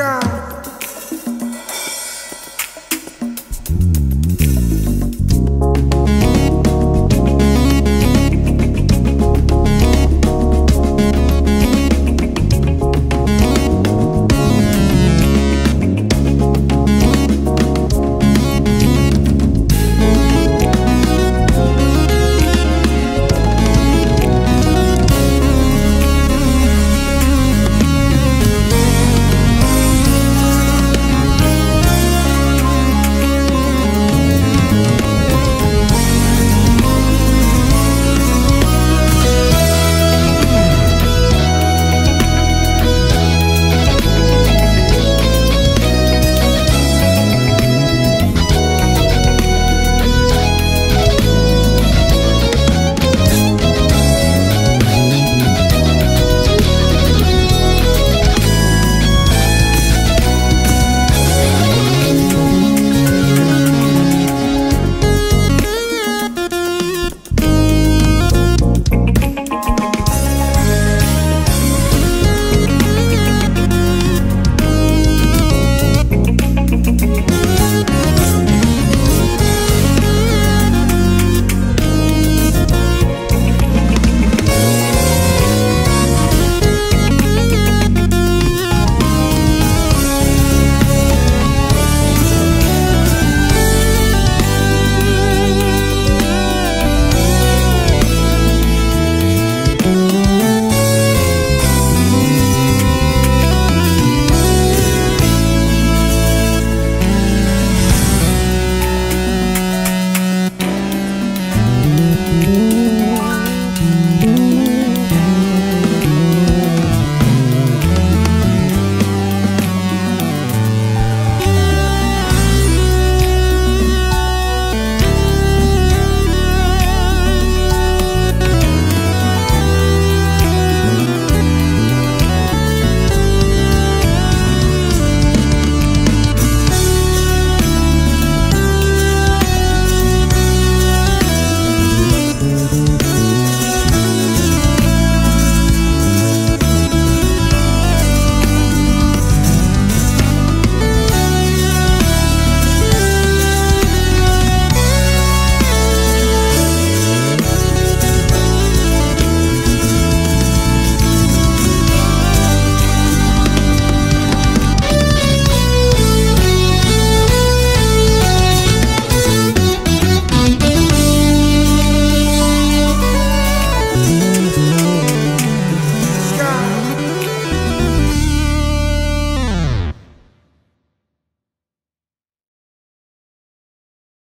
job.